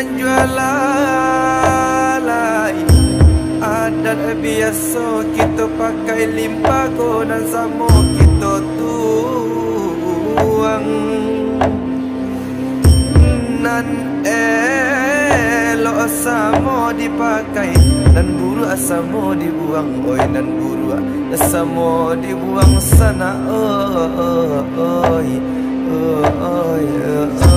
dan jualan Adat biasa kita pakai limpago dan sama kita tuang. Nan elok sama dipakai dan buruk sama dibuang. Oi nan buruk sama dibuang sana. Oi oi, oi, oi.